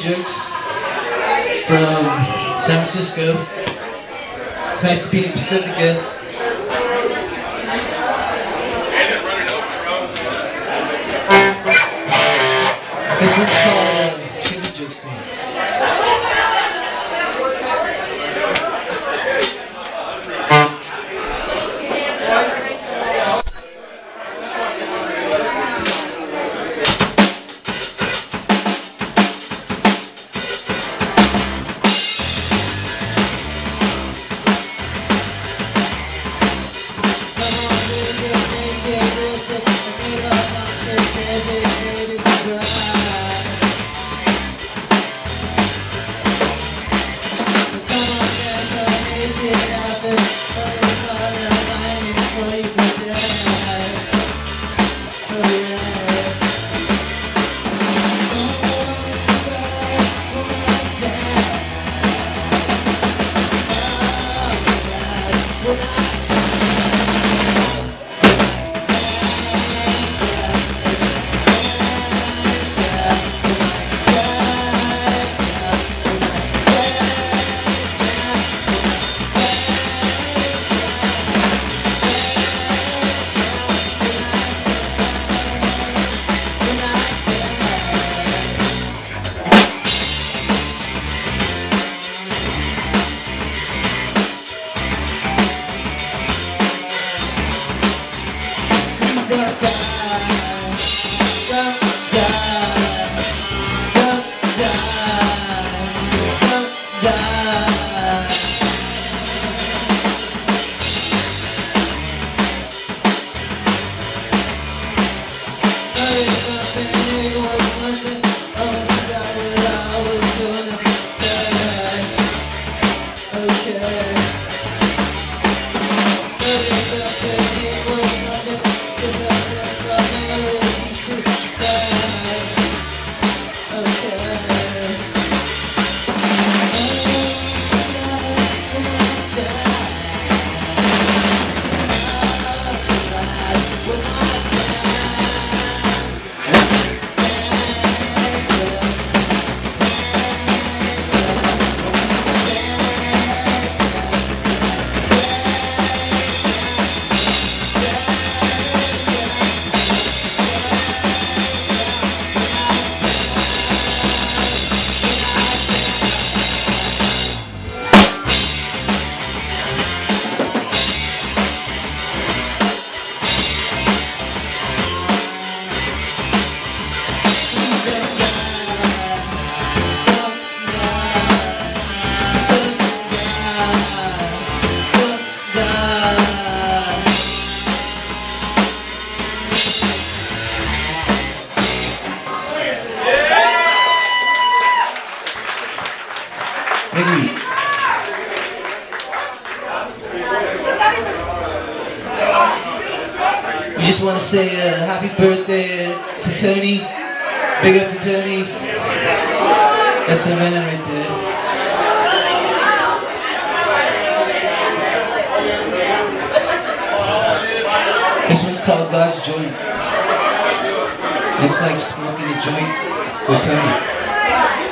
Jokes from San Francisco. It's nice to be in Pacifica. This one's called uh, Jokes theme. Thank just want to say uh, happy birthday to Tony. Big up to Tony. That's a man right there. This one's called God's Joint. It's like smoking a joint with Tony.